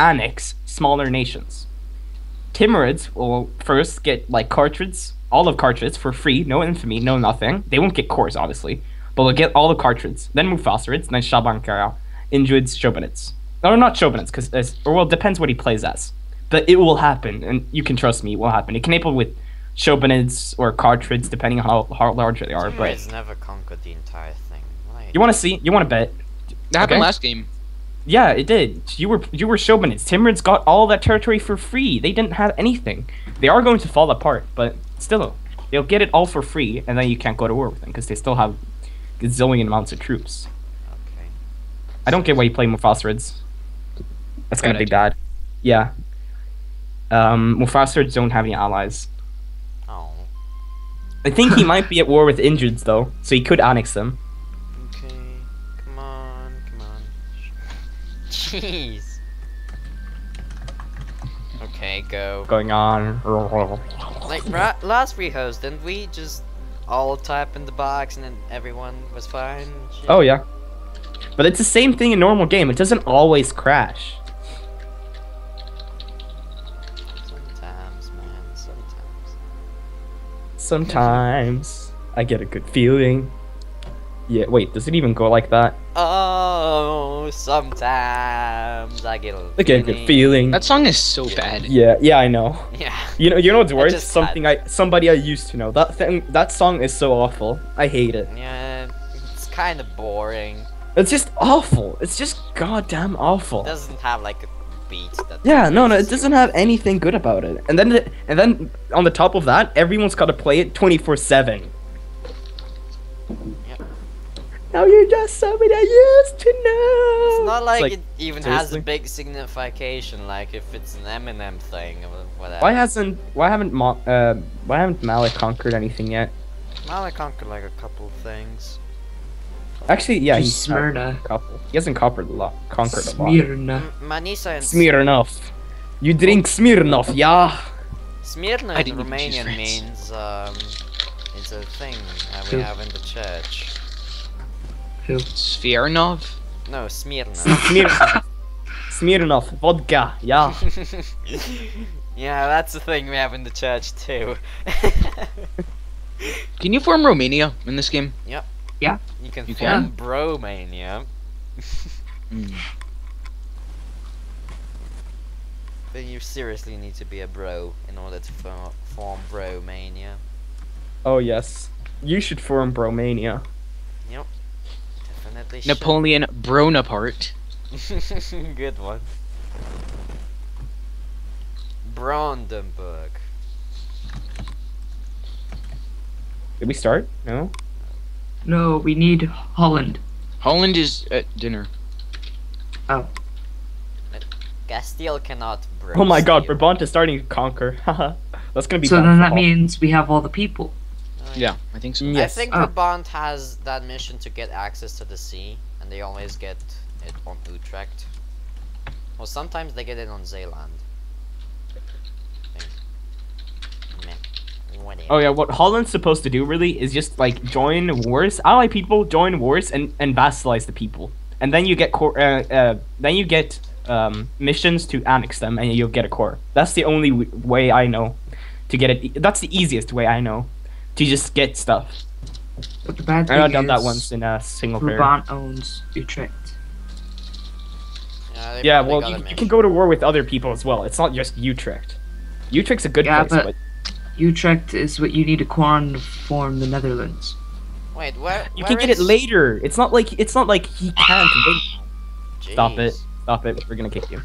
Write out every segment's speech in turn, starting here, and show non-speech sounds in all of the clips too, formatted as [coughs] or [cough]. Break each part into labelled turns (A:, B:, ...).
A: annex smaller nations. Timurids will first get like Kartids, all of Kartids for free, no infamy, no nothing. They won't get cores, obviously, but they'll get all the Kartids. Then Muzaffarids, then Shabankara, Injuids, Chobanids. No, not Chobanids, because or well, it depends what he plays as. But it will happen, and you can trust me, it will happen. It can happen with Chobanids or Kartids, depending on how, how large they are. But
B: Timurids never conquered the entire thing. Like,
A: you want to see? You want to bet?
C: That happened
A: Okay.
C: last game.
A: Yeah, it did. You were you were Chobanids. Timurids got all that territory for free. They didn't have anything. They are going to fall apart, but still, they'll get it all for free, and then you can't go to war with them because they still have gazillion amounts of troops.
B: Okay.
A: I don't get why you play Muzaffarids. That's gonna be bad. Yeah. Um, Muzaffarids don't have any allies.
B: Oh.
A: I think he might be at war with Injuids though, so he could annex them.
B: Jeez. Okay, go.
A: Going on.
B: Like ra- last rehost, didn't we just all type in the box and then everyone was fine? shit?
A: Oh yeah. But it's the same thing in normal game. It doesn't always crash.
B: Sometimes, man. Sometimes.
A: Sometimes I get a good feeling. Yeah, wait, does it even go like that?
B: Oh, sometimes I get a.
A: I get a good feeling.
C: That song is so
B: Yeah.
C: bad.
A: Yeah, yeah, I know. [laughs]
B: Yeah.
A: You know, you know what's worse?
B: just
A: Something I somebody I used to know. That thing, that song is so awful. I hate it.
B: Yeah. It's kind of boring.
A: It's just awful. It's just goddamn awful.
B: It doesn't have like a beat that.
A: Yeah, no, no, it
B: you-
A: doesn't have anything good about it. And then, the- and then on the top of that, everyone's got to play it twenty four seven.
B: Yep.
A: Now you're just somebody I used to know.
B: It's not like,
A: like,
B: it even has a big signification, like if it's an Eminem thing or whatever.
A: Why hasn't why haven't Mo- uh, why haven't Malik conquered anything yet?
B: Malik conquered like a couple things.
A: Actually, yeah,
D: Just
A: he's
D: Smyrna.
A: a couple. He hasn't conquered a lot. Conquered a lot.
D: Smyrna.
B: Manisa and
A: Smirnov. You drink Smirnov, yeah.
B: Smyrna
C: I
B: in
C: didn't even choose
B: Romanian means um, it's a thing that we
D: Who?
B: have in the church.
D: Who?
C: Svirnov?
B: No, Smyrna. [laughs]
A: Smirnov. Smirnov, vodka, yeah. [laughs]
B: yeah, that's the thing we have in the church too. [laughs]
C: Can you form Romania in this game? Yep. Yeah.
B: You can
C: You
B: form Bromania.
C: Mm.
B: But you seriously need to be a bro in order to fo- form Bromania.
A: Oh yes, you should form Bromania.
B: Definitely should.
C: Napoleon Bonaparte. [laughs]
B: Good one. Brandenburg.
A: Did we start? No.
D: No, we need Holland.
C: Holland is at dinner. Oh.
B: Castile cannot bro.
A: Oh my God,
B: steal.
A: Brabant is starting to conquer. Haha. [laughs] That's gonna be.
D: So
A: bad
D: then that
A: Hol-
D: means we have all the people.
B: Oh,
C: Yeah, I think so.
A: Mm.
B: I
A: Yes.
B: think
D: Oh.
B: Brabant has that mission to get access to the sea, and they always get it on Utrecht. Or sometimes they get it on Zeeland. Okay. Meh. Whatever.
A: Oh yeah, what Holland's supposed to do really is just like join wars, ally people, join wars, and and vassalize the people, and then you get core, uh, uh, then you get um, missions to annex them, and you'll get a core. That's the only w- way I know to get it. That's the easiest way I know to just get stuff.
D: But the bad
A: I
D: thing
A: have done that once in a single player.
D: Brabant owns Utrecht.
B: Yeah,
A: Yeah, well, you, you can go to war with other people as well. It's not just Utrecht. Utrecht's a good
D: Yeah,
A: place,
D: but-
A: but,
D: Utrecht is what you need a core to form the Netherlands.
B: Wait, where?
A: you
B: where
A: can get it later. It's not like it's not like he can't wait. Stop it. Stop it. We're gonna kick you.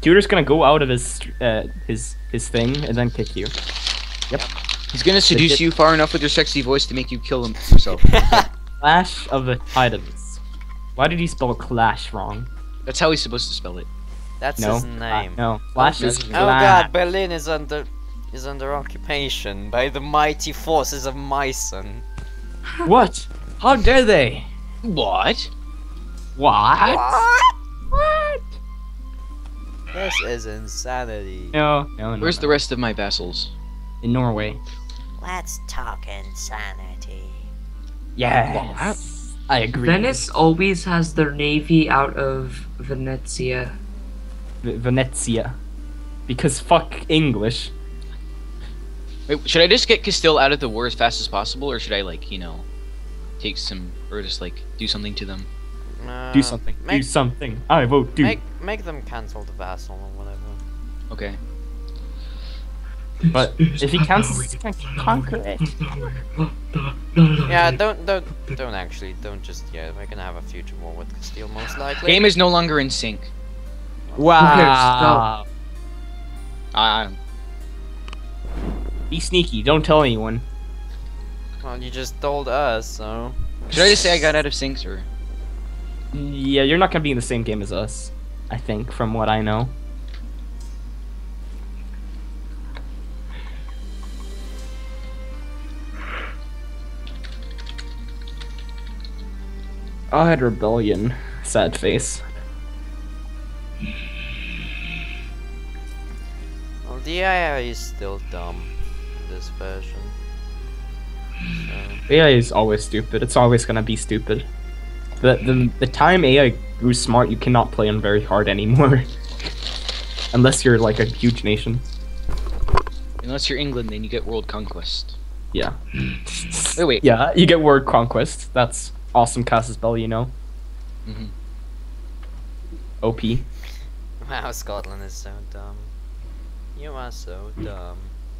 A: Tudor's gonna go out of his uh, his his thing and then kick you.
C: He's gonna seduce you far enough with your sexy voice to make you kill him yourself. [laughs]
A: Clash of the Titans. Why did he spell clash wrong?
C: That's how he's supposed to spell it.
B: That's
A: No.
B: his
A: Uh,
B: name.
A: no. Clash is
C: Oh,
B: Oh god, Berlin is under is under occupation by the mighty forces of Meissen.
A: What? How dare they?
C: What?
A: What? What?
B: This is insanity.
A: No, no, no.
C: Where's
A: no.
C: the rest of my vassals?
A: in Norway?
B: Let's talk insanity.
A: Yes. I agree.
D: Venice always has their navy out of Venezia.
A: V- Venezia. Because fuck English.
C: Wait, should I just get Castile out of the war as fast as possible, or should I like you know, take some or just like do something to them?
B: Uh,
A: Do something.
B: Make,
A: do something. I vote do.
B: make make them cancel the vassal or whatever.
C: Okay.
A: But if he cancels, he can conquer it.
B: Yeah, don't don't don't actually don't just yeah. We're gonna have a future war with Castile most likely.
C: Game is no longer in sync.
A: Wow.
C: I
A: Be sneaky. Don't tell anyone.
B: Well, you just told us, so.
C: should I just say I got out of sync or?
A: Yeah, you're not gonna be in the same game as us. I think, from what I know. I had rebellion. Sad face.
B: Well, the AI is still dumb in this version. So,
A: AI is always stupid. It's always gonna be stupid. The the the time AI grew smart, you cannot play on very hard anymore. [laughs] Unless you're like a huge nation.
C: Unless you're England, then you get world conquest.
A: Yeah.
C: Wait, wait.
A: Yeah, you get world conquest. That's awesome Casus Belli, you know.
C: hmm
A: OP.
B: wow, Scotland is so dumb. You are so dumb.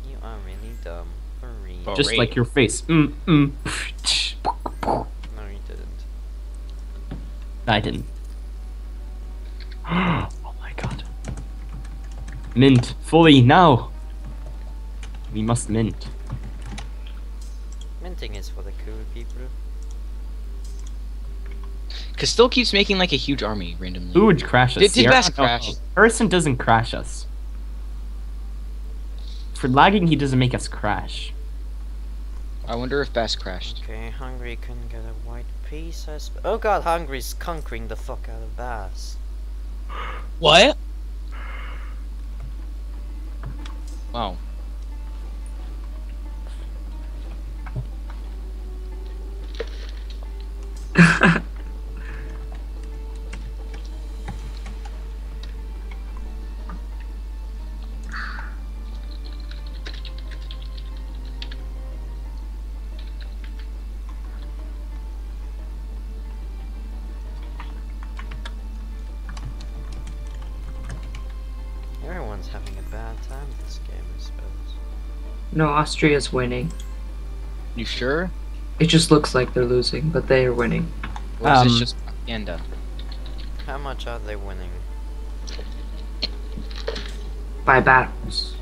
B: You are really dumb. For real.
A: Just like your face. Mm, mm.
B: No, you didn't.
A: I didn't. [gasps] oh my god. Mint. Fully now. We must mint.
B: Minting is for the cool people.
C: Castile keeps making like a huge army randomly.
A: Who would crash us?
C: Did- did
A: here?
C: Bass crash?
A: Person doesn't crash us. For lagging, he doesn't make us crash.
C: I wonder if Bass crashed.
B: Okay, Hungary couldn't get a white piece. I sp- oh god, Hungary's conquering the fuck out of Bass.
C: What? Wow. [laughs]
D: No, Austria's winning.
C: You sure?
D: It just looks like they're losing, but they are winning
C: Or is
A: Um,
C: this just propaganda?
B: How much are they winning?
D: by battles.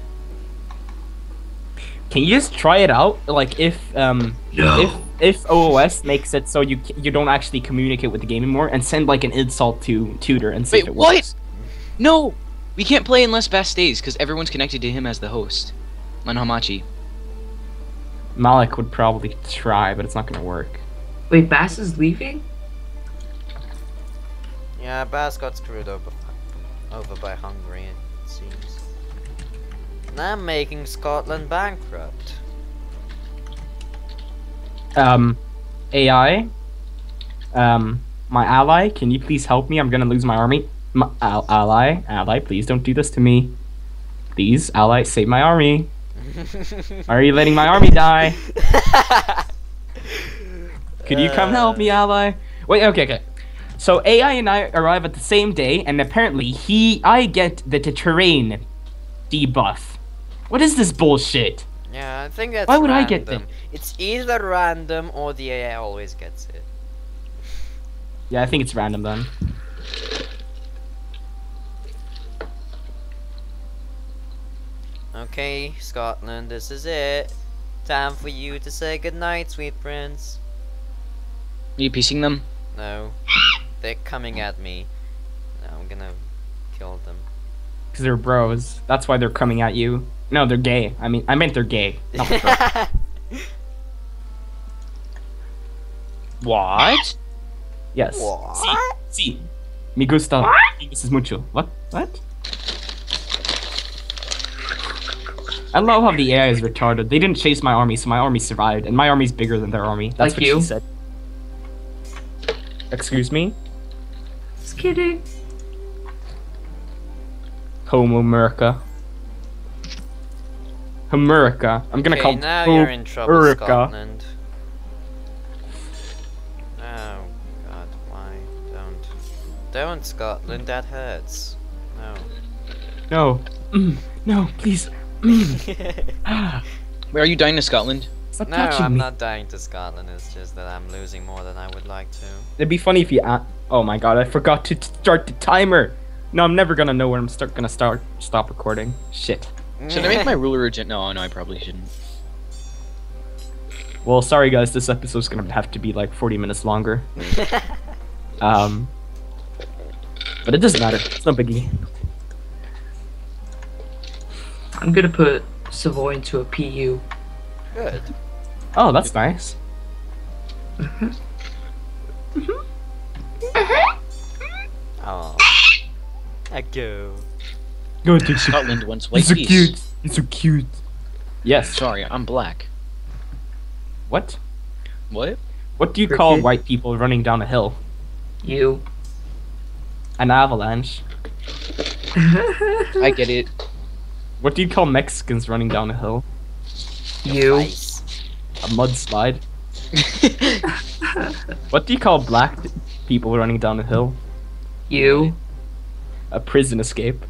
A: Can you just try it out? Like if um
D: No.
A: if if OOS makes it so you you don't actually communicate with the game anymore and send like an insult to Tudor and see
C: Wait,
A: if it
C: what?
A: works.
C: No! We can't play unless Bass stays, because everyone's connected to him as the host. Manhamachi.
A: Malik would probably try, but it's not gonna work.
D: Wait, Bass is leaving?
B: Yeah, Bass got screwed over, over by Hungary, it seems. Now making Scotland bankrupt.
A: Um, AI. Um, my ally, can you please help me? I'm gonna lose my army. My, al- ally, ally, please don't do this to me. Please, ally, save my army. [laughs] Are you letting my army die? [laughs] Could you come help me, ally? Wait, okay, okay. So AI and I arrive at the same day, and apparently he, I get the terrain debuff. What is this bullshit?
B: Yeah, I think that's
A: Why would I get
B: them? It's either random or the AI always gets it.
A: Yeah, I think it's random then.
B: Okay, Scotland, this is it. Time for you to say goodnight, sweet prince.
C: Are you piecing them?
B: No. They're coming at me. No, I'm gonna kill them.
A: Because they're bros. That's why they're coming at you. No, they're gay. I mean, I meant they're gay. [laughs]
C: What?
A: yes.
B: What?
A: Si. Si. Me gusta. This is mucho. What? What? I love how the AI is retarded. They didn't chase my army, so my army survived, and my army's bigger than their army. That's
D: Like
A: what
D: you?
A: she said. Excuse me?
D: Just kidding.
A: Home America. America. I'm gonna
B: okay,
A: call
B: now
A: Home
B: you're in trouble,
A: America.
B: Scotland. Oh God, why don't don't Scotland? That hurts. No.
A: No. Mm, [clears throat] no, please. [sighs] Ah,
C: are you dying to Scotland?
A: Stop
B: no, I'm
A: me.
B: not dying to Scotland. It's just that I'm losing more than I would like to.
A: It'd be funny if you. A- oh my god, I forgot to t- start the timer. No, I'm never gonna know when I'm start gonna start stop recording. Shit.
C: Should I make my ruler agent? No, no, I probably shouldn't.
A: Well, sorry guys, this episode's gonna have to be like 40 minutes longer. [laughs] Um, but it doesn't matter. It's no biggie.
D: I'm gonna put Savoy into a PU.
B: Good.
A: Oh, that's nice. Mm-hmm. Mm-hmm. Mm-hmm.
B: Oh. A go.
A: Go to [laughs]
C: Scotland once white
A: It's so
C: peace.
A: cute. It's so cute. Yes.
C: Sorry, I'm black.
A: What?
C: What?
A: What do you call white people running down a hill?
D: You.
A: An avalanche. [laughs]
C: I get it.
A: What do you call Mexicans running down a hill?
D: you.
A: A mudslide. [laughs] What do you call black people running down a hill?
D: You.
A: A prison escape.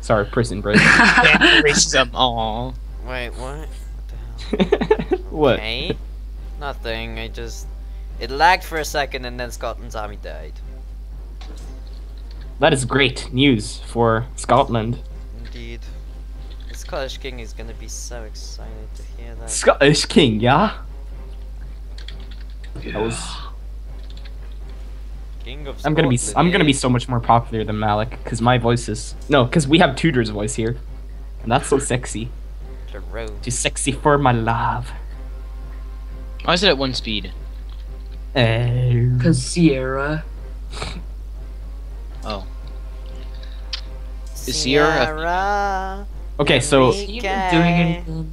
A: Sorry, prison break. [laughs]
C: Racism. Aww.
B: Wait, what? What the hell? [laughs]
A: what?
B: Okay. Nothing. I just. It lagged for a second and then Scotland's army died.
A: That is great news for Scotland.
B: Indeed. The Scottish King is gonna be so excited to hear that.
A: Scottish king, yeah? That was.
B: King of
A: I'm gonna be. I'm gonna be so much more popular than Malik because my voice is no, because we have Tudor's voice here, and that's so sexy.
B: Jerome.
A: Too sexy for my love.
C: Why is it at one speed?
A: Oh.
D: Cause Sierra.
C: Oh. Is Sierra a-
B: Sierra.
A: Okay, so
D: Is doing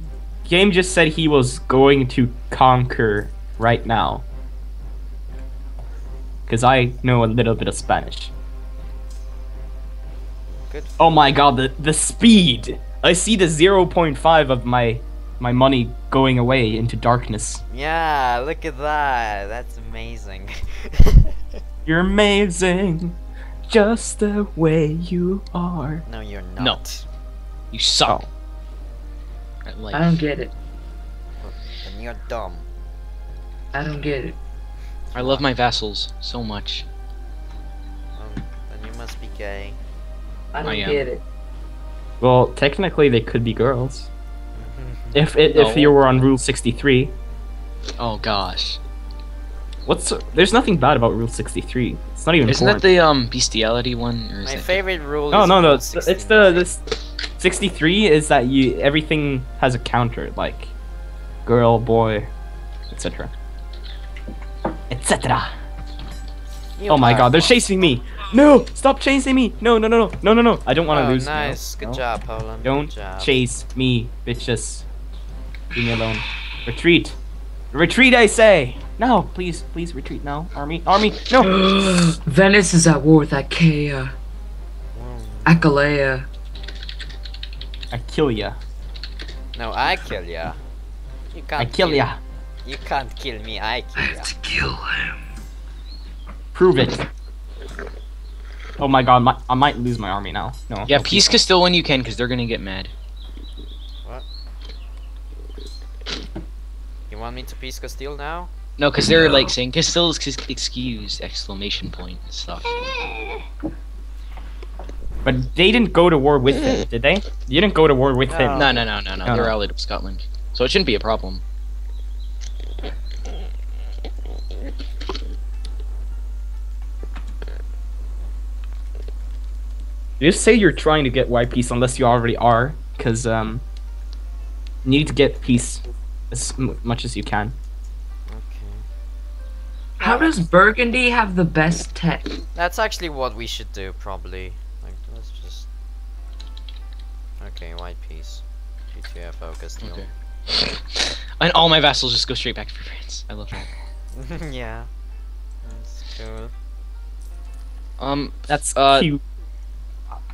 A: game just said he was going to conquer right now. Because I know a little bit of Spanish.
B: Good.
A: Oh my god, the the speed! I see the 0.5 of my my money going away into darkness.
B: Yeah, look at that. That's amazing. [laughs]
A: You're amazing, just the way you are.
B: no, you're not.
C: No.
B: not.
C: You suck. At life.
D: I don't get it.
B: And you're dumb.
D: I don't get it.
C: I love my vassals so much.
B: Um, then you must be gay.
D: I don't
C: I
D: get it.
A: Well, technically they could be girls. [laughs] If it, if
C: No.
A: you were on Rule 63.
C: Oh gosh.
A: What's there's nothing bad about Rule 63. It's not even
C: Isn't
A: porn.
C: that the um bestiality one? Or is
B: My
C: that
B: favorite rule
A: No,
B: is
A: no, no. It's, it's the this 63 is that you everything has a counter like girl, boy, etc. etc. Oh my god, they're chasing me. No, stop chasing me. No, no, no, no. No, no, no. I don't want to
B: Oh,
A: lose. you know?
B: nice. Good
A: No.
B: job, Poland.
A: Don't
B: job.
A: chase me, bitches. Leave me alone. Retreat. Retreat, I say. No, please, please retreat now. Army, army. No. [gasps]
D: Venice is at war with Achaea.
B: Mm.
D: Achaea.
A: I kill ya.
B: No, I kill ya. You can't
A: I kill ya.
B: You can't kill me, I kill ya.
D: To kill him.
A: Prove it. Oh my god, my, I might lose my army now. No.
C: Yeah,
A: no,
C: peace
A: please
C: Castile when you can, because they're gonna get mad. What?
B: You want me to peace Castile now?
C: No, because they're
D: No.
C: like saying Castile's ex- excused! Exclamation point and stuff.
A: But they didn't go to war with him, [laughs] did they? You didn't go to war with him.
C: No, no, no, no, no.
A: No,
C: They're
A: no.
C: allied with Scotland, so it shouldn't be a problem.
A: Just say you're trying to get white peace unless you already are, because um, you need to get peace as m- much as you can.
B: Okay.
D: How does Burgundy have the best tech?
B: That's actually what we should do, probably. Like, let's just. Okay, white piece. GTFO Castile.
C: Okay. And all my vassals just go straight back to France. I love that. [laughs]
B: yeah. That's cool.
C: Um,
A: That's
C: Uh,
A: cute.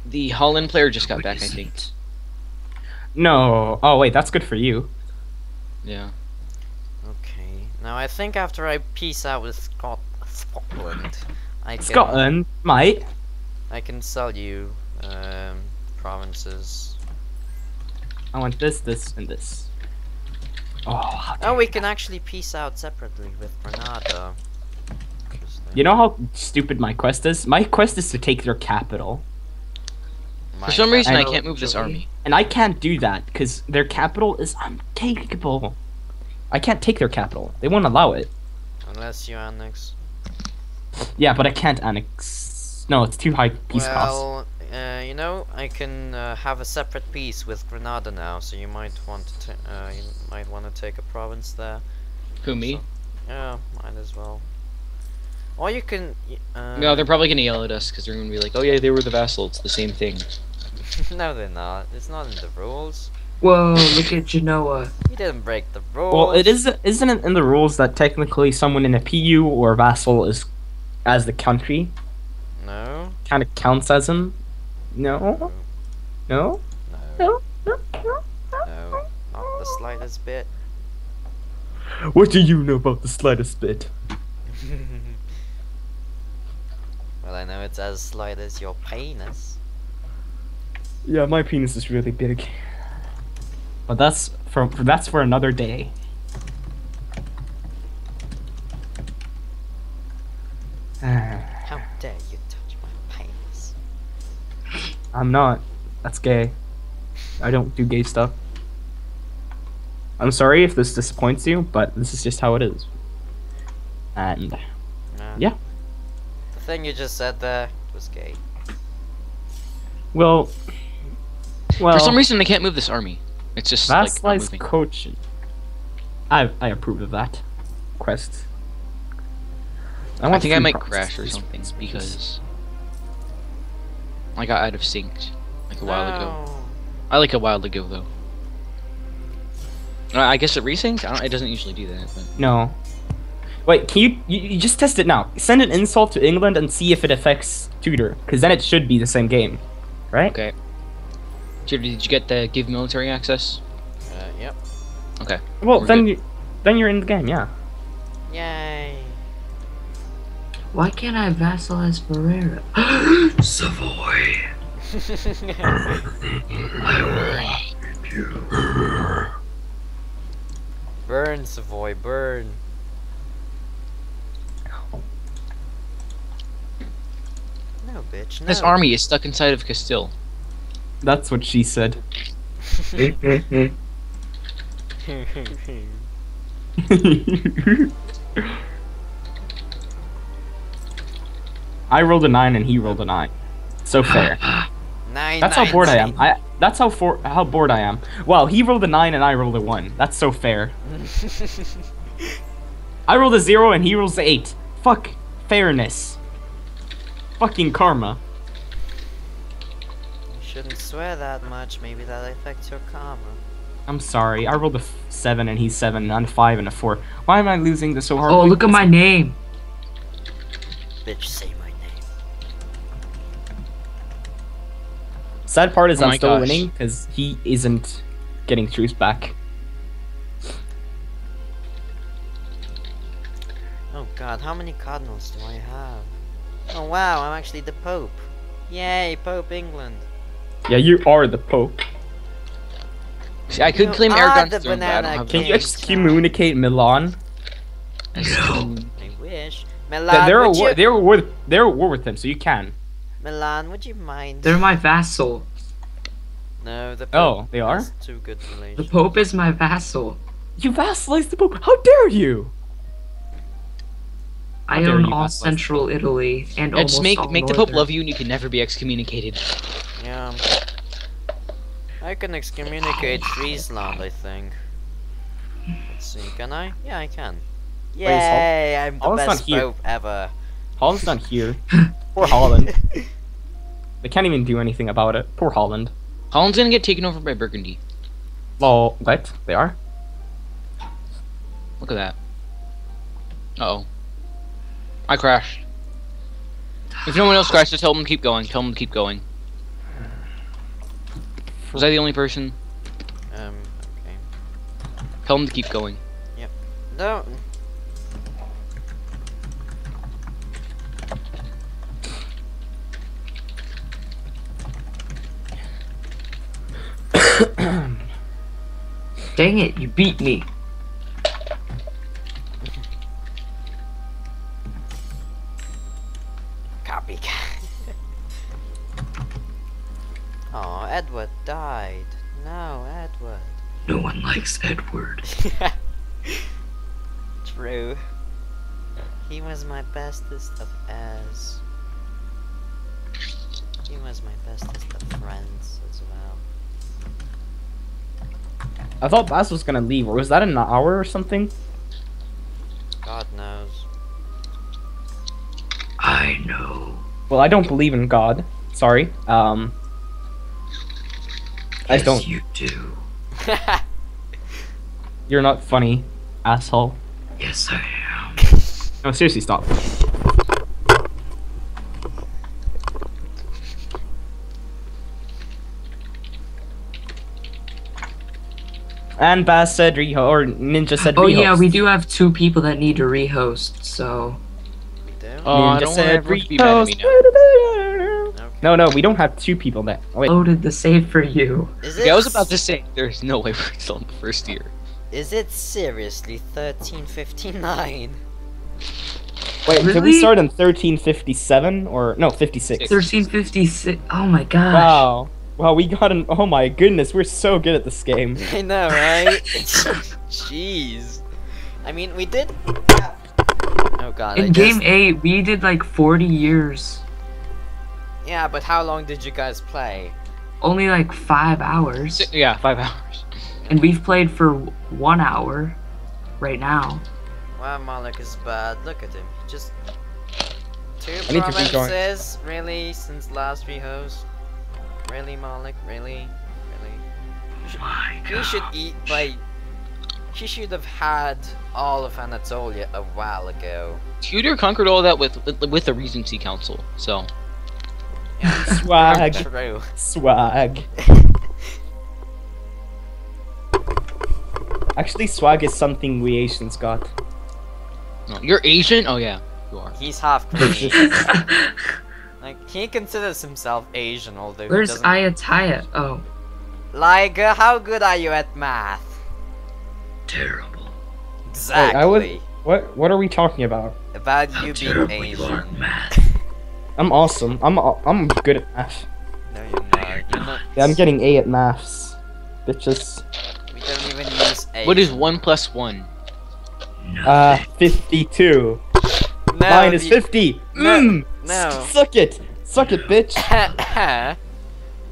C: the Holland player just got back, I think.
A: No. Oh wait, that's good for you.
C: Yeah.
B: Okay. Now I think after I peace out with Scot Scotland, I can
A: Scotland, mate.
B: I can sell you um, provinces.
A: I want this, this, and this. Oh, how
B: Oh, we can actually peace out separately with Granada.
A: You know how stupid my quest is? My quest is to take their capital.
B: My
C: For some reason, I can't move this army.
A: And I can't do that because their capital is untakeable. I can't take their capital. They won't allow it.
B: Unless you annex.
A: Yeah, but I can't annex. No, it's too high peace cost.
B: well, uh, you know, I can uh, have a separate peace with Granada now, so you might want to. ta- uh, you might want to take a province there.
C: Who me?
B: So- Yeah, might as well. Or you can. Uh,
C: No, they're probably gonna yell at us because they're gonna be like, "Oh yeah, they were the vassal. It's the same thing." [laughs]
B: no, they're not. It's not in the rules.
D: Whoa, look at Genoa.
B: You didn't break the rules.
A: Well, it is isn't it in the rules that technically someone in a PU or vassal is as the country
B: No.
A: kind of counts as him? No, no,
B: No.
A: no, no, no.
B: No. Not the slightest bit.
A: What do you know about the slightest bit? [laughs]
B: well, I know it's as slight as your penis.
A: Yeah, my penis is really big. But that's for that's for another day.
B: How dare you touch my penis?
A: I'm not. That's gay. I don't do gay stuff. I'm sorry if this disappoints you, but this is just how it is. And
B: Nah.
A: Yeah.
B: The thing you just said there was gay.
A: well, well,
C: For some reason, I can't move this army. It's just like not
A: Vassalized coach. I I approve of that quest.
C: I
A: want
C: think I might crash or something
A: please, please.
C: because I got out of sync like a while ago. I like a while ago though. Uh, I guess it resyncs. I don't, it doesn't usually do that. But
A: No. Wait, can you, you you just test it now? Send an insult to England and see if it affects Tudor, because then it should be the same game, right?
C: okay. Did did you get the give military access?
B: Uh, yep.
C: Okay.
A: Well,
C: We're
A: then
C: good.
A: you, then you're in the game, yeah.
B: Yay.
D: Why can't I vassalize Ferrara? [gasps] Savoy. I want you.
B: burn, Savoy, burn. No, bitch. No.
C: This army is stuck inside of Castile.
A: That's what she said. I rolled a nine and he rolled a nine. So fair.
B: Nine.
A: That's how bored I am. I that's how for how bored I am. Well, he rolled a nine and I rolled a one. That's so fair. [laughs] I rolled a zero and he rolls a eight. Fuck fairness. Fucking karma.
B: You shouldn't swear that much. Maybe that affects your karma.
A: I'm sorry. I rolled a f- seven and he's seven. and I'm five and a four. Why am I losing this so hard?
D: Oh, look at my name.
B: Bitch, say my name.
A: Sad part is
C: Oh
A: I'm still
C: gosh.
A: winning because he isn't getting truce back.
B: Oh god, how many cardinals do I have? Oh wow, I'm actually the Pope. Yay, Pope England.
A: Yeah, you are the Pope.
C: See, I could
B: You
C: claim
B: are
C: Aragon's
B: the
C: throne, but I don't
B: banana
C: have
A: Can
B: king.
A: you excommunicate Milan?
C: No.
B: I wish.
A: Th-
B: Milan,
A: They're a
B: would
A: war.
B: you...
A: They're a war. They're a war with him, so you can.
B: Milan, would you mind?
D: They're my vassal.
B: No, the
A: Oh,
B: Pope
A: they are?
B: too good
D: The. Pope is my vassal.
A: You vassalized the Pope. How dare you?
D: I own
A: you
D: all
A: vassalize the
D: Central Italy and
C: Yeah, just
D: almost
C: make
D: all
C: make the Pope love you, and you can never be excommunicated.
B: Yeah. I can excommunicate Friesland, I think. Let's see, can I? Yeah, I can.
A: Wait,
B: Yay, I'm the
A: Holland's not
B: best
A: here.
B: Pope ever.
A: Holland's not here. [laughs] Poor Holland. They can't even do anything about it. Poor Holland.
C: Holland's gonna get taken over by Burgundy.
A: Well, what? They are?
C: Look at that. Uh oh. I crashed. If no one else crashed, just tell them to keep going. Tell them to keep going. Was I the only person?
B: Um, okay.
C: Tell him to keep going. Yep.
B: No. [coughs]
D: Dang it, you beat me.
B: Edward died. No, Edward.
D: No one likes Edward. [laughs]
B: True. He was my bestest of as. He was my bestest of friends as well.
A: I thought Baz was gonna leave, or was that an hour or something?
B: God knows.
D: I know.
A: Well, I don't believe in God. Sorry. Um, I don't.
D: you do. [laughs]
A: You're not funny, asshole.
D: Yes, I am.
A: No, seriously, stop. And Baz said reho or Ninja said
D: Oh
A: rehost.
D: yeah, we do have two people that need to rehost, so
B: we do?
C: Oh, I don't want
A: said
C: everyone to be mad at me
A: rehost.
B: Okay.
A: No, no, we don't have two people that. Oh, wait.
D: loaded the save for you.
B: Is
C: Okay,
B: it
C: I was about to say there's no way we're still in the first year.
B: Is it seriously 1359?
A: Wait, did we start in 1357 or no 56?
D: Thirteen fifty six. Oh my gosh.
A: Wow. Wow, we got an. Oh my goodness, we're so good at this game. [laughs]
B: I know, right? [laughs] Jeez. I mean, we did. Oh god. I
D: In game
B: just-
D: eight, we did like forty years.
B: Yeah, but how long did you guys play?
D: Only like five hours,
C: Yeah, five [laughs] hours.
D: and we've played for one hour, right now.
B: Wow, Malik is bad. Look at him. Just two
A: I need to rejoin.
B: provinces, really, since last rehost. Really, Malik? Really? Really?
D: My
B: He should eat by. He should have had all of Anatolia a while ago.
C: Tudor conquered all that with with, with the Regency Council. So
A: Swag,
B: True.
A: swag. Actually, swag is something we Asians got.
C: no, you're Asian. Oh yeah, you are.
B: He's half [laughs]
A: It's
B: Korean. [laughs] like he considers himself Asian, although
D: Where's
B: he.
D: Ayataya? Oh,
B: Liger, uh, how good are you at math?
D: terrible.
B: Exactly.
A: Wait, I would- what? What are we talking about?
B: About you being Asian.
D: Math.
A: I'm awesome. I'm I'm good at math.
B: No, you're not. You're not.
A: Yeah, I'm getting A at maths. Bitches.
B: We don't even use Asian.
C: What is one plus one?
A: Uh, 52.
B: No,
A: Mine is 50.
B: No,
A: Mmm.
B: no.
A: Suck it. Suck it, bitch. [laughs]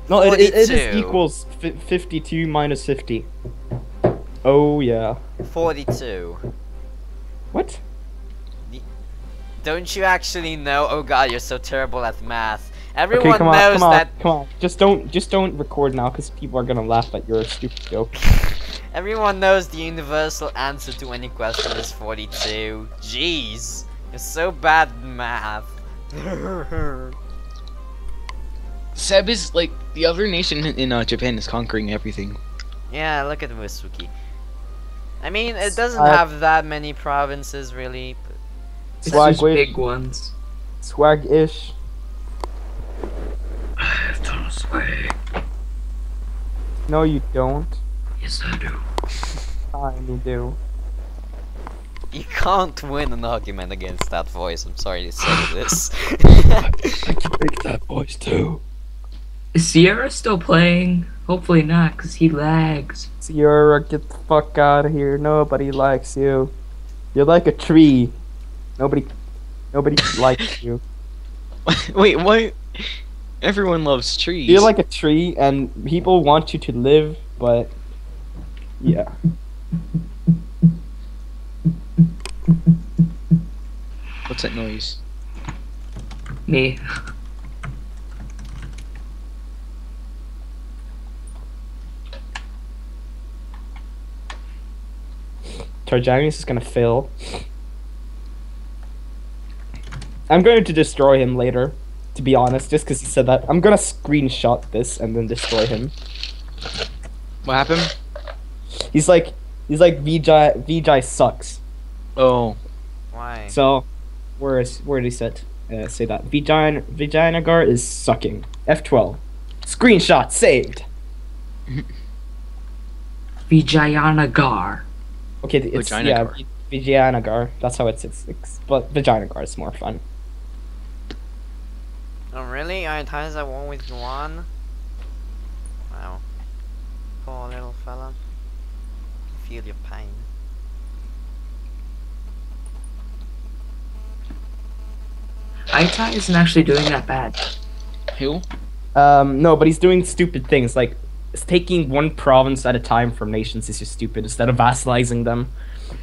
A: No, it, it, it is equals fi 52 minus 50. Oh, yeah.
B: 42.
A: What?
B: Don't you actually know? Oh god, you're so terrible at math. Everyone
A: Okay, come on,
B: knows
A: come on,
B: that.
A: come on. Just don't, just don't record now, because people are gonna laugh at your stupid joke. [laughs]
B: Everyone knows the universal answer to any question is 42. Jeez, you're so bad at math. [laughs]
C: Seb is like the other nation in, in uh, Japan is conquering everything.
B: yeah, look at Wisuki. I mean, it doesn't
A: Uh,
B: have that many provinces really. But
A: Swag with-
D: big ones.
A: Swag-ish.
D: I have ton of swag.
A: No, you don't.
D: Yes, I do.
A: I you do.
B: you can't win an argument against that voice. I'm sorry to say [sighs] this.
A: I [laughs] can make that voice too.
D: Is Sierra still playing? Hopefully not, cause he lags.
A: Sierra, get the fuck out of here. Nobody likes you. You're like a tree. Nobody, nobody [laughs] likes you.
C: Wait, what? Everyone loves trees.
A: You're like a tree, and people want you to live, but yeah.
C: What's that noise?
D: Me.
A: Tarjanius is gonna fail. I'm going to destroy him later, to be honest, just because he said that. I'm gonna screenshot this and then destroy him.
C: What happened?
A: He's like he's like Vijay Vijay sucks.
C: Oh.
B: Why?
A: So where is where did he sit? Uh, say that Vijay Vijayanagar is sucking. F12. Screenshot saved. [laughs]
D: Vijayanagar.
A: Okay, it's
C: Vijayanagar.
A: yeah Vijayanagar. That's how it's it's, it's but Vijayanagar is more fun.
B: Really? Iron Ties I won with one? Wow. Poor little fella. Feel your pain.
D: Aitai isn't actually doing that bad.
C: Who?
A: Um, no, but he's doing stupid things like it's taking one province at a time from nations is just stupid instead of vassalizing them.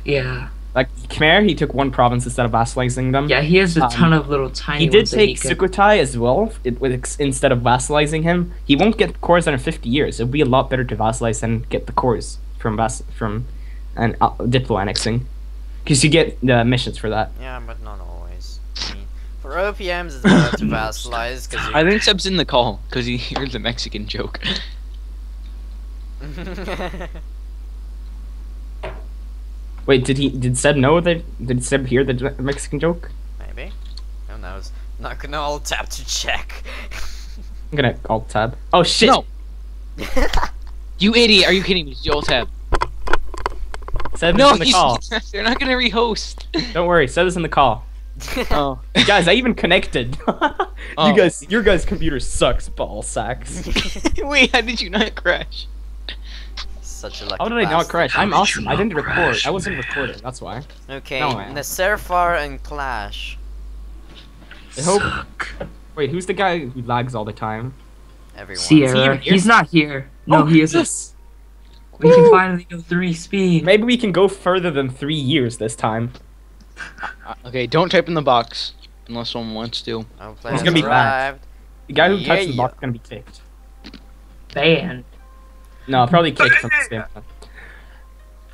D: Yeah.
A: Like Khmer, he took one province instead of vassalizing them.
D: Yeah, he has a
A: Um,
D: ton of little tiny
A: He did
D: ones
A: take
D: can-
A: Sukhothai as well. It, with, instead of vassalizing him, he won't get cores under 50 years. It would be a lot better to vassalize than get the cores from vas- from an uh, diplo annexing, because you get the missions for that.
B: Yeah, but not always. I mean, for OPMs it's better to [laughs] vassalize because
C: I think Seb's in the call because he [laughs] heard the Mexican joke. [laughs]
B: you.
A: Wait, did he? Did Seb know that? Did Seb hear the Mexican joke?
B: Maybe. Who knows? Not gonna alt tab to check.
A: I'm gonna alt tab. Oh shit!
C: No. [laughs] You idiot! Are you kidding me? Joel tab.
A: Seb
C: No,
A: is in the call. [laughs]
C: they're not gonna rehost.
A: Don't worry, Seb is in the call. [laughs]
C: oh.
A: guys, I even connected.
C: Oh.
A: You guys, your guys' computer sucks, ball sacks.
C: Wait, how did you not crash?
B: Such a lucky
A: How did I not crash?
D: How
A: I'm awesome. I didn't record.
D: crash,
A: I wasn't
D: man?
A: recording. That's why.
B: Okay,
A: No, I am.
B: Neserfar and Clash.
A: I hope.
D: Suck.
A: Wait, who's the guy who lags all the time?
B: Everyone.
D: Sierra.
A: even here?
D: He's not here. No,
A: Oh,
D: he isn't.
A: yes.
D: We can finally go three speed.
A: Maybe we can go further than three years this time.
C: Uh, okay, don't type in the box unless someone wants to.
B: No
A: He's gonna be
B: banned.
A: The guy who touched the
B: Yeah.
A: box is gonna be kicked.
D: Banned.
A: No, probably kicked from the spam.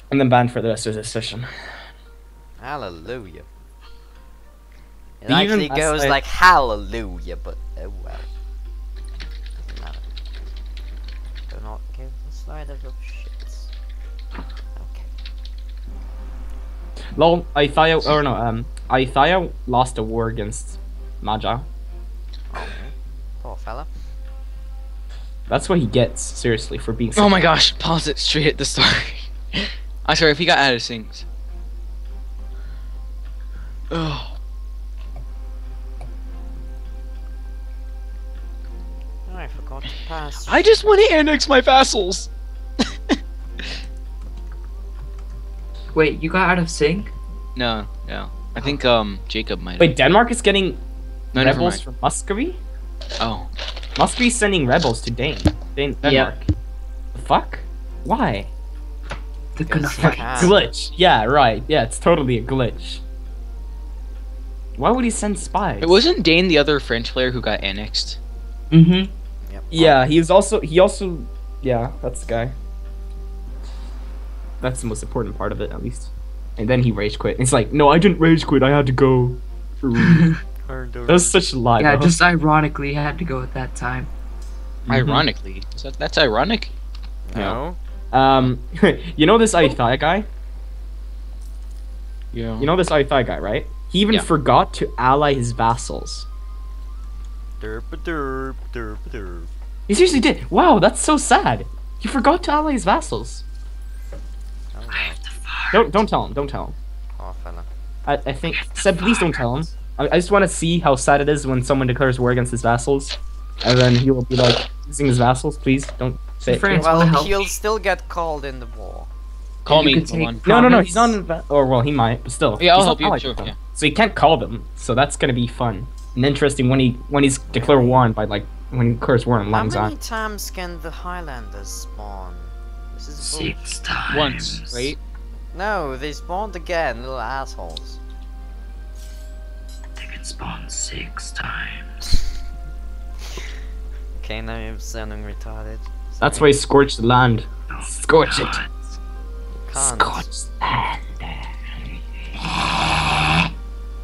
A: And then banned for the rest of the session.
B: Hallelujah. It
A: Even
B: actually goes
A: night-
B: like hallelujah, but oh well. Doesn't matter. Do not give the slightest of shits. Okay.
A: Lol, Aithaya, or no, um, Aithaya lost a war against Maja.
B: Oh, poor fella.
A: That's what he gets, seriously, for being.
C: Oh my gosh, pause it straight at the start. [laughs] I'm sorry if he got out of syncs. Oh.
B: Oh, I forgot to pass.
C: I just want to annex my vassals. [laughs]
D: Wait, you got out of sync?
C: No, no. I think um Jacob might.
A: Wait, Denmark is getting
C: no, never
A: rebels
C: mind.
A: from Muscovy?
C: Oh,
A: Must be sending rebels to Dane. Dane Denmark. The fuck? Why?
D: They're gonna fight.
A: Glitch. Yeah, right. Yeah, it's totally a glitch. Why would he send spies?
C: it wasn't Dane the other French player who got annexed.
D: Mm-hmm.
B: Yep.
A: Yeah, he was also he also yeah, that's the guy. That's the most important part of it, at least. And then he rage quit. It's like, no, I didn't rage quit. I had to go. [laughs] [laughs] That's such a lie.
D: yeah,
A: bro.
D: just ironically had to go at that time.
A: Mhm.
C: Ironically, is that that's ironic?
B: No.
A: Um, [laughs] you know this Aithai guy?
C: Yeah.
A: You know this Aithai guy, right? He even
C: Yeah.
A: forgot to ally his vassals.
B: Derp derp derp derp.
A: He seriously did. Wow, that's so sad. He forgot to ally his vassals.
B: Oh.
A: Don't don't tell him. Don't tell him.
B: Poor fella.
A: I, I think Said, please don't tell him. I, I just want to see how sad it is when someone declares war against his vassals, and then he will be like using his vassals. Please don't say it.
D: France
B: Well,
D: will help.
B: he'll still get called in the war.
C: Call me.
D: take.
A: No, no, no. He's not. In va- or well, he might, but still.
C: Yeah, I'll help you, sure, yeah.
A: So he can't call them. So that's gonna be fun and interesting when he when he's declare war on by like when he declares war on
B: How
A: Lan Xang.
B: many times can the Highlanders spawn? This is bullshit.
D: Six times.
C: Once, right?
B: No, they spawned again, little assholes.
D: They can spawn six times.
B: Okay, now you're sounding retarded.
A: That's why he scorched the land.
D: No,
A: Scorch it.
D: God.
B: Can't.
A: Scorch the land.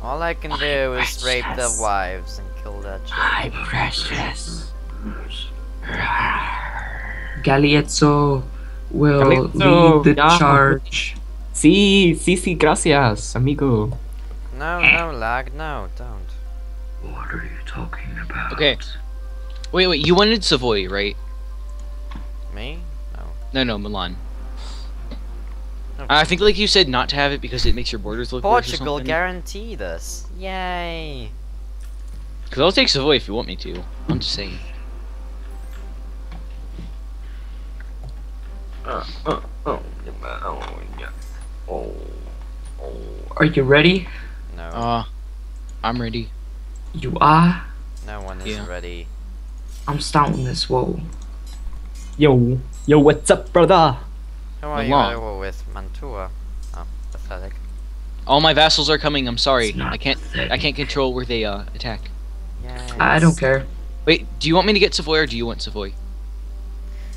B: All I can do is
D: precious.
B: rape their wives and kill their children.
D: My precious. Galeazzo will
A: Galeazzo,
D: lead the
A: yeah.
D: charge.
A: Sí, sí, sí, gracias, amigo.
B: No, no, lag, no, don't.
D: What are you talking about?
C: Okay. Wait, wait. You wanted Savoy, right?
B: Me? No.
C: No, no, Milan.
B: No.
C: I think like you said not to have it because it makes your borders look worse or
B: Portugal
C: something.
B: guaranteed us. Yay!
C: Because I'll take Savoy if you want me to. I'm just saying.
D: Uh, uh, oh, oh, oh, are you ready?
B: No,
C: Uh, I'm ready.
D: You are?
B: no one is
C: yeah.
B: ready.
D: I'm starting this wall.
A: Yo, yo, what's up, brother?
B: Who are you
C: Milan.
B: over with? Mantua? Oh, pathetic.
C: All my vassals are coming. I'm sorry. I can't.
D: pathetic.
C: I can't control where they uh attack.
B: Yes.
D: I don't care.
C: Wait, do you want me to get Savoy or do you want Savoy?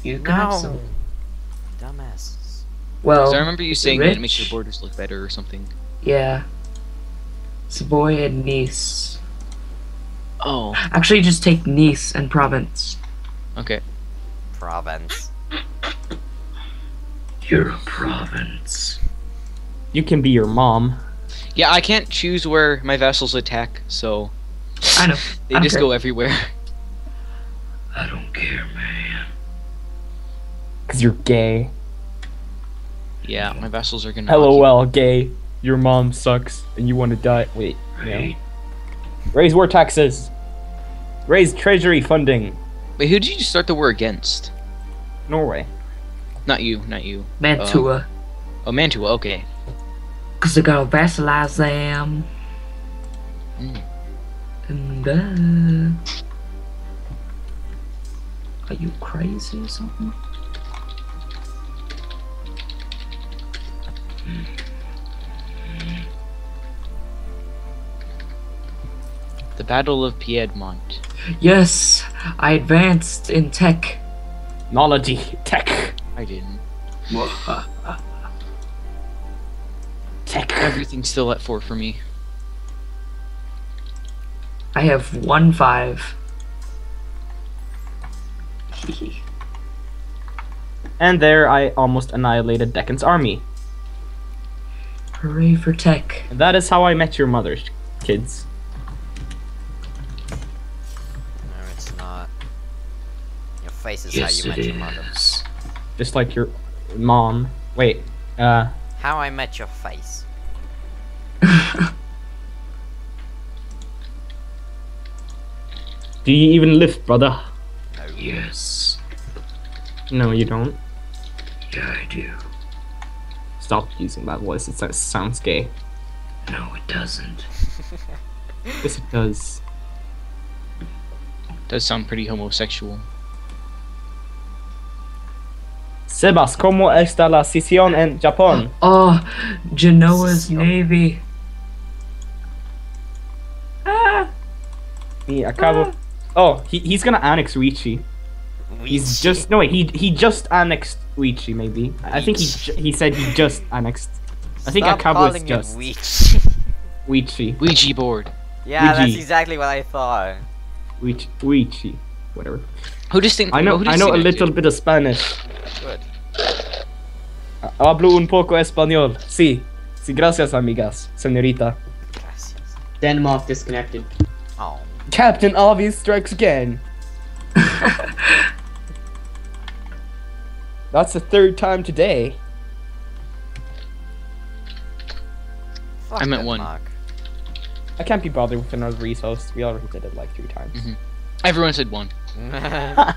D: You can have
B: No!
D: some.
B: Dumbasses.
D: Well,
C: Because I remember you saying that it makes your borders look better or something.
D: yeah. Savoy and Nice.
C: Oh,
D: Actually, just take Nice and Provence.
C: okay.
B: Province.
D: You're a province.
A: You can be your mom.
C: Yeah, I can't choose where my vassals attack, so
D: I know. [laughs]
C: they
D: I
C: just
D: care.
C: go everywhere.
D: I don't care, man.
A: Cause you're gay.
C: Yeah, my vassals are gonna. knock you-
A: LOL, gay. Your mom sucks, and you want to die. Wait,
D: Right?
A: raise war taxes. Raise treasury funding.
C: Wait, who did you start the war against?
A: Norway.
C: Not you, not you.
D: Mantua.
C: Oh, Mantua. Okay.
D: Cause they're gonna vassalize them.
C: Mm.
D: And, uh, are you crazy or something?
C: The Battle of Piedmont.
D: Yes, I advanced in tech.
A: Knowledge tech.
C: I didn't.
A: Tech.
C: Everything's still at four for me.
D: I have one five. [laughs]
A: And there I almost annihilated Deccan's army.
D: Hooray for tech.
A: And that is how I met your mother, kids.
B: Your face is how you met your mother.
D: is.
A: Just like your mom. Wait, uh,
B: How I met your face. [laughs]
A: do you even live, brother?
B: No.
D: yes,
A: No, you don't.
D: yeah, I do.
A: Stop using that voice, it sounds- sounds gay.
D: No, it doesn't. [laughs]
A: Yes, it does.
C: Does sound pretty homosexual.
A: Sebas, ¿cómo está la sesión en Japón? [gasps]
D: Oh, Genoa's
B: Yo-
D: navy. Ah.
A: Me acabo. Ah. Oh, he, he's gonna annex Uichi. He's just no wait. He he just annexed Uichi. Maybe I think he he said he just annexed I think
B: Stop
A: Akabo is just-
B: it Weech.
A: Uichi.
C: Ouija board.
B: yeah, that's exactly what I thought.
A: Uichi. Uichi. Whatever.
C: Who does think?
A: I know
C: who does
A: I know a little bit of Spanish.
B: Good.
A: Hablo un poco español. Sí. Sí, gracias, amigas, señorita.
B: Gracias.
E: Denmark disconnected.
B: Oh.
A: Captain Obvious strikes again. [laughs] That's the third time today.
B: Fuck
C: I meant one.
B: Denmark.
A: I can't be bothered with another resource. We already did it like three times.
C: Mhm. Everyone said one. [laughs]
B: yeah,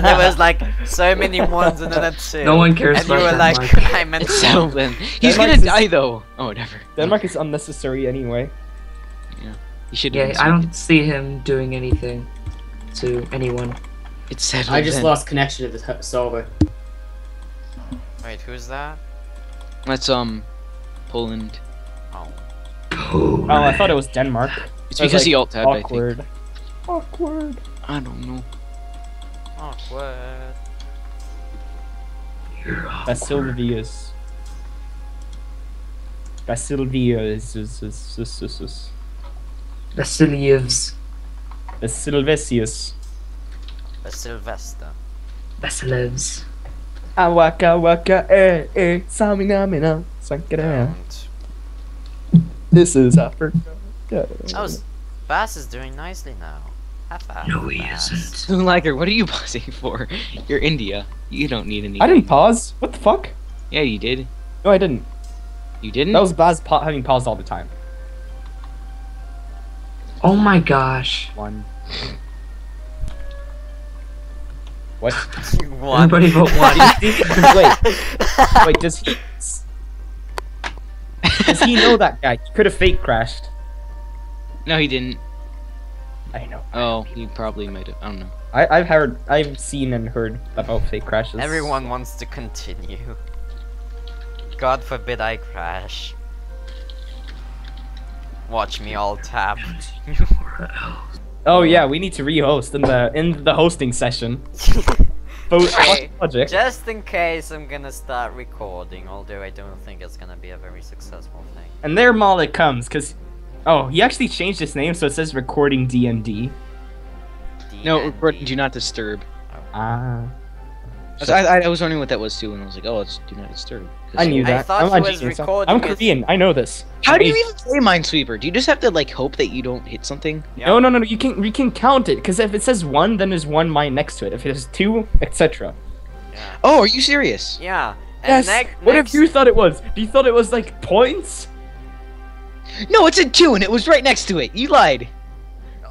B: there was like so many ones and then a two.
D: No one cares
B: And you
D: about
B: were like,
D: Denmark. [laughs]
B: I meant
C: It's
B: two.
C: then. He's
A: Denmark
C: gonna die though. Oh, whatever.
A: Denmark is unnecessary anyway. Yeah.
C: He should.
D: Yeah, I don't see him doing anything to anyone.
C: It's settled.
E: I just
C: then.
E: lost connection to the t- server.
B: Wait, who's that?
C: That's um, Poland.
B: Oh.
A: Oh, I thought it was Denmark.
C: It's because
A: like,
C: he alt tabbed. I think.
A: Awkward. Awkward.
C: I don't know.
B: Awkward.
D: You're
A: Basilvius. Basilvius. is- is- is- is- is- Basilvesius.
B: A Sylvester.
D: Vasilevs.
A: Ah, waka waka eh eh samina mina sankara.
B: Don't.
A: This is Africa. Yeah.
B: Oh, Bass is doing nicely now. Have fun.
D: No, he
B: Bass.
D: isn't. [laughs]
C: Liger, what are you pausing for? You're India. You don't need any.
A: I didn't pause. What the fuck?
C: Yeah, you did.
A: No, I didn't.
C: You didn't.
A: That was Baz pa- having paused all the time.
D: Oh my gosh.
A: One. What? [laughs] [laughs]
B: One.
D: Everybody vote one.
A: wait, wait. Does he? Does he know that guy? He could have fake crashed.
C: no, he didn't.
A: I know.
C: Oh, you probably made it. I don't know.
A: I, I've heard, I've seen and heard about fake crashes.
B: Everyone wants to continue. God forbid I crash. Watch me all tap.
A: Oh yeah, we need to re-host in the in the hosting session. [laughs] Vote
B: Okay. Just in case I'm gonna start recording, although I don't think it's gonna be a very successful thing.
A: And there Malik comes, cause oh, he actually changed his name so it says recording DMD."
C: No,
B: DND.
C: record, do not disturb.
A: Ah,
C: I, was- I, I was wondering what that was too, and I was like, oh, it's do not Disturb.
A: I knew
B: I
A: that.
B: thought
A: I'm
B: he was.
A: I'm-
B: recording
A: I'm
B: it.
A: Korean. I know this.
C: How do you even play Minesweeper? Do you just have to like hope that you don't hit something?
B: Yeah.
A: No, no, no, no. You can you can count it because if it says one, then there's one mine next to it. If it has two, etc.
B: Yeah.
C: Oh, are you serious?
B: Yeah. And
A: Yes.
B: nec-
A: what
B: next-
A: if you thought it was? Do you thought it was like points?
C: No, it's a two, and it was right next to it. You lied.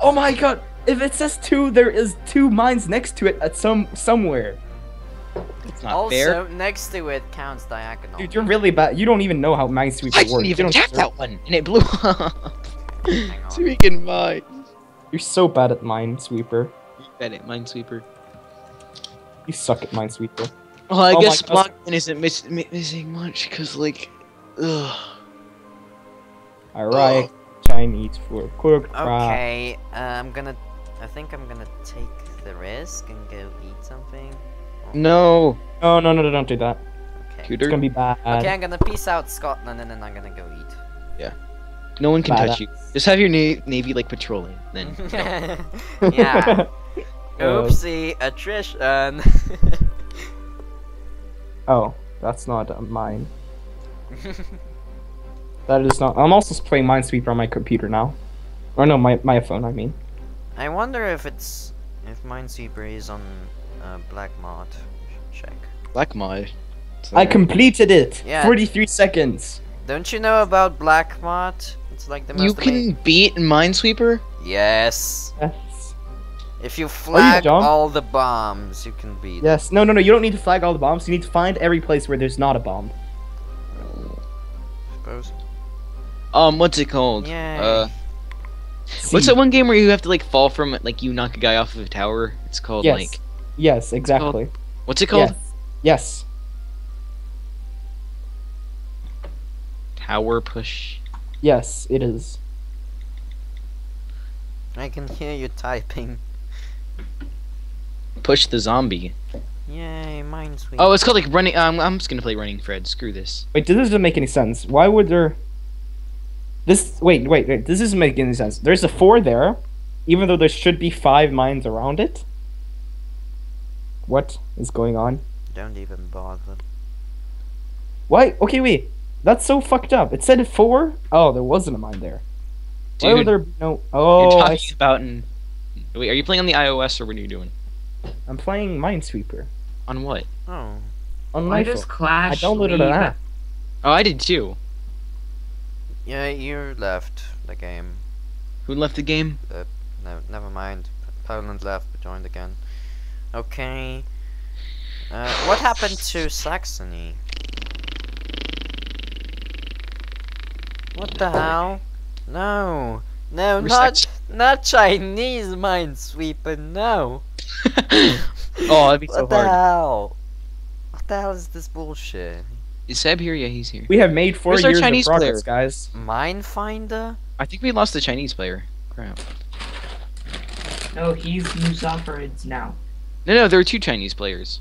A: Oh my god! If it says two, there is two mines next to it at some somewhere.
C: It's not
B: Also,
C: fair.
B: next to it counts diagonal.
A: Dude, you're really bad. You don't even know how Minesweeper
C: I
A: works.
C: didn't
A: You
C: even
A: don't
C: attack that one, and it blew up. Speaking mine.
A: You're so bad at Minesweeper.
C: Bet it, Minesweeper.
A: You suck at Minesweeper.
C: Well, I
A: Oh
C: guess
A: God.
C: Blockman isn't miss- missing much, cause like, ugh.
A: Alright, Chinese for cooked crab.
B: Okay, uh, I'm gonna. I think I'm gonna take the risk and go eat something.
C: No.
A: No, no, no, no, don't do that.
B: Okay.
A: It's gonna be bad.
B: Okay, I'm gonna peace out Scotland and then I'm gonna go eat. Yeah.
C: No one can
A: Badass.
C: touch you. Just have your na- navy like patrolling. Then. [laughs]
B: yeah. [laughs] [laughs] Oopsie, attrition.
A: oh, that's not uh, mine. That is not. I'm also playing Minesweeper on my computer now. Or no, my my phone. I mean.
B: I wonder if it's if Minesweeper is on uh, Black Mod. Check.
C: Black mod.
A: I completed it.
B: Yeah.
A: 43 seconds.
B: Don't you know about Black Mod? It's like the most.
C: You
B: ama-
C: can beat Minesweeper.
B: Yes.
A: Yes.
B: If you flag
A: dumb?
B: all the bombs, you can beat.
A: Yes. No, no, no. You don't need to flag all the bombs. You need to find every place where there's not a bomb.
B: I Suppose.
C: Um, what's it called?
B: Yay.
C: Uh, what's that one game where you have to like fall from like you knock a guy off of a tower? It's called
A: Yes.
C: like
A: Yes, exactly.
C: what's it called?
A: Yes. Yes.
C: Tower push.
A: Yes, it is.
B: I can hear you typing.
C: Push the zombie.
B: Yay, Minesweeper.
C: Oh, it's called like running. Um, I'm just gonna play Running Fred. Screw this.
A: Wait, this doesn't make any sense. Why would there? This wait, wait, wait. This doesn't make any sense. There's a four there, even though there should be five mines around it. What is going on?
B: Don't even bother.
A: Why? Okay, wait. That's so fucked up. It said four. Oh, there wasn't a mine there. Why would
C: Dude,
A: there be no?
C: Oh, You're
A: Oh, I,
C: talking about in. Wait, are you playing on the iOS or what are you doing?
A: I'm playing Minesweeper
C: On what?
B: Oh.
A: on
D: Why
A: my
D: does
A: phone. I downloaded
D: leave
A: an app.
C: Oh, I did too.
B: Yeah, you left the game.
C: Who left the game?
B: No, never mind. Poland left, but joined again. Okay. Uh, what happened to Saxony? What the hell? No, no,
C: Where's
B: not
C: Sax-
B: not Chinese Minesweeper. No. [laughs] [laughs]
C: Oh, that'd be so
B: what the hell? What the hell is this bullshit?
C: Is Seb here? Yeah, he's here.
A: We have made four
C: Where's our
A: years
C: Chinese
A: of progress, guys.
B: Minefinder?
C: I think we lost the Chinese player. Crap.
D: No, he's Muzaffarid's now.
C: No, no, there are two Chinese players.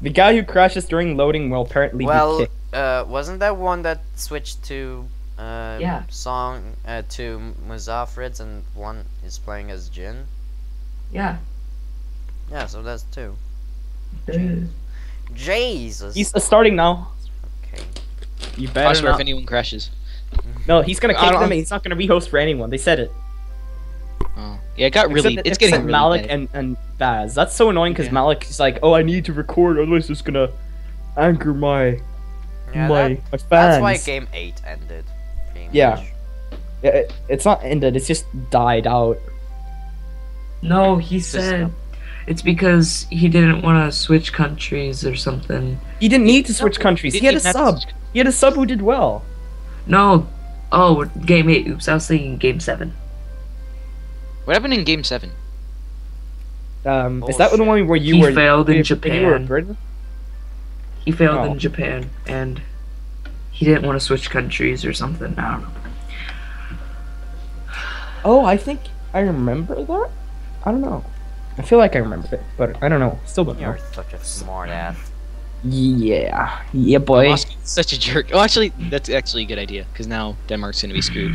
A: The guy who crashes during loading will apparently
B: Well,
A: be kicked.
B: uh, wasn't that one that switched to uh,
D: Yeah.
B: song uh, to Muzaffarids and one is playing as Jin?
D: Yeah.
B: Yeah, so that's two. Jesus.
A: He's starting now.
B: Okay.
A: You
C: I
A: better
C: swear if anyone crashes.
A: No, he's gonna
C: I
A: kick them and he's not gonna rehost for anyone. They said it.
C: Oh. Yeah, it got really.
A: Except-
C: it's
A: except
C: getting really
A: Malik
C: bad.
A: and, and Baz. That's so annoying because
C: Yeah.
A: Malik is like, oh, I need to record, otherwise it's gonna anchor my
B: Yeah,
A: my,
B: that-
A: my fans.
B: that's why game 8 ended. pretty
A: Yeah. Yeah, it, it's not ended. It's just died out.
D: No, he said it's because he didn't want to switch countries or something.
A: He didn't need to switch countries.
C: he
A: He had a
C: didn't have to
A: sub. He had a sub who did well.
D: No. Oh, game eight. Oops, I was thinking game seven.
C: What happened in game seven?
A: Um, is that the one where you
D: He
A: were
D: failed in
A: you were
D: Japan.
A: Britain?
D: He failed
A: Oh.
D: in Japan, and he didn't want to switch countries or something. I don't know.
A: Oh, I think I remember that. I don't know. I feel like I remember it, but I don't know. Still don't know.
B: You're such a smart ass.
A: Yeah, yeah, boy.
C: Moscow's such a jerk. Oh, actually, that's actually a good idea because now Denmark's gonna be screwed.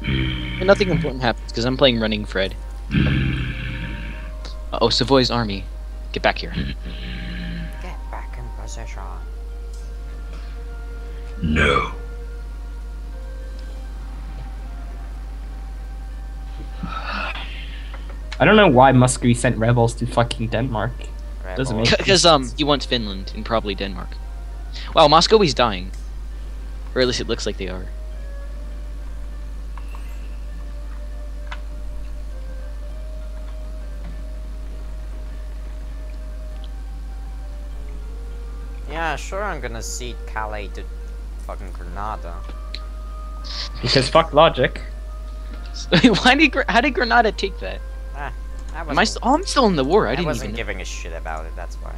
C: And nothing important happens because I'm playing Running Fred. Uh oh, Savoy's army. Get back here.
B: Get back in position.
D: No.
A: I don't know why Muscovy sent rebels to fucking Denmark. Doesn't
B: Rebel. [laughs]
A: make-
C: Because um, he wants Finland and probably Denmark. Wow, Moscow is dying, or at least it looks like they are.
B: Yeah, sure I'm gonna cede Calais to fucking Granada.
A: Because fuck logic. [laughs]
C: Why did how did Granada take that?
B: I
C: Am I still? Oh, I'm still in the war. I,
B: I
C: didn't
B: wasn't
C: even. know.
B: giving a shit about it, that's why.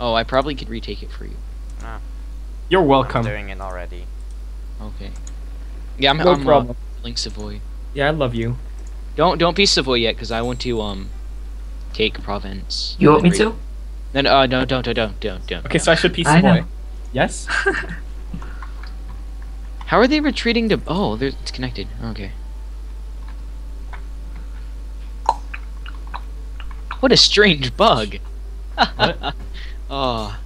C: Oh, I probably could retake it for you.
A: You're welcome.
B: I'm doing it already.
C: Okay. Yeah, I'm.
A: No
C: I'm uh,
A: problem.
C: Link Savoy.
A: Yeah, I love you.
C: Don't don't be Savoy yet, because I want to um take Province.
D: You want me to?
C: re- Then uh no don't don't don't don't don't.
A: Okay, so I should peace
D: I know.
A: Yes. [laughs]
C: How are they retreating to? Oh, they're it's connected. Okay. What a strange bug.
A: What? [laughs]
C: oh,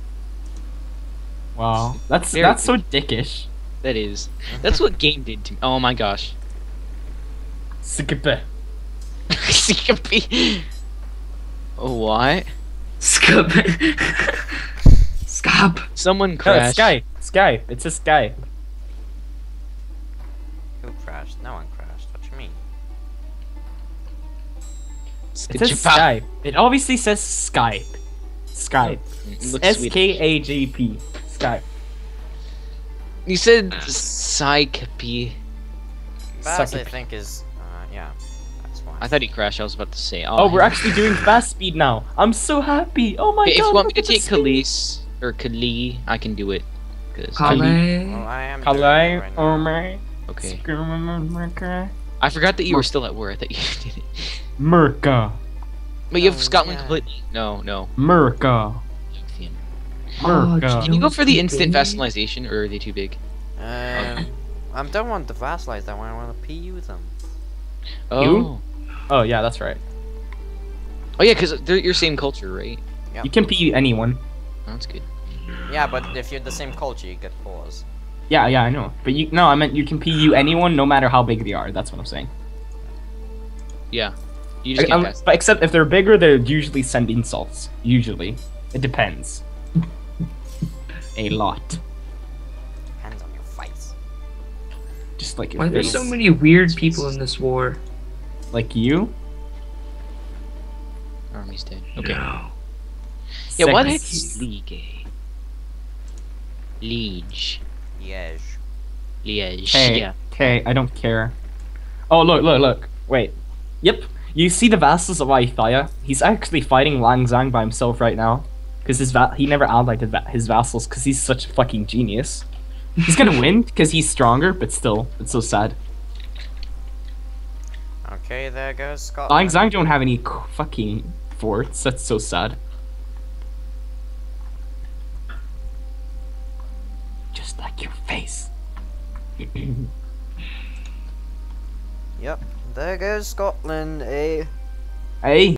A: Wow. That's
C: Very
A: that's so dickish.
C: that is. That's what game did to me. Oh my gosh.
A: Sikipe.
C: CMP. Oh, what?
D: Scub. [laughs] Scab.
C: Someone
A: No, it's
C: crashed.
A: Sky. Sky. It's a Sky.
B: Who crashed? No one crashed.
A: It says Skype. It obviously says Skype. Skype.
C: It looks
A: S
C: Swedish.
A: K A G P. Skype.
C: You said psych P.
B: Baz, I think, is. Uh, yeah. That's why.
C: I thought he crashed. I was about to say. Oh,
A: Oh, we're actually doing fast speed now. I'm so happy. Oh my
C: Okay, if
A: god.
C: you want me to take
A: the.
C: Khalees or Kali, I can do it. Cause
D: Calais.
B: Well, I am. doing right
A: oh my.
C: okay. I forgot that you were still at war. I thought you [laughs] did it.
A: Merca.
C: But you
B: Oh,
C: have Scotland
B: yeah.
C: completely. No, no.
A: Merca.
C: Lothian.
D: Oh,
C: Can you go for the instant
D: big.
C: vassalization, or are they too big?
B: Um, I don't want the vassalize that one. I want to PU them.
C: Oh.
A: You? Oh yeah, that's right.
C: Oh yeah, because they're your same culture, right?
B: Yep.
A: You can PU anyone.
C: Oh, that's good.
B: Yeah, but if you're the same culture, you get pause.
A: Yeah, yeah, I know. But you no, I meant you can PU anyone no matter how big they are. That's what I'm saying.
C: Yeah. You just
A: Um,
C: can't pass.
A: but except if they're bigger, they usually send insults. Usually, it depends. A lot.
B: Hands on your face.
A: Just like
D: Why are there
A: there's-
D: so many weird people in this war?
A: like you.
C: Army's dead. Okay.
D: No.
C: Yeah, what
A: Sex-
C: is Liege? Liege.
B: Yes.
C: Liege.
A: Hey,
C: Yeah.
A: okay, I don't care. Oh look, look, look. Wait. Yep. You see the vassals of Ayutthaya? He's actually fighting Lan Xang by himself right now. Because his va- he never allied his va- his vassals because he's such a fucking genius. He's gonna [laughs] win because he's stronger, but still, it's so sad.
B: Okay, there goes
A: Lang
B: Scotland.
A: Zhang don't have any c- fucking forts. That's so sad. Just like your face.
B: Yep. There goes Scotland, eh?
A: hey,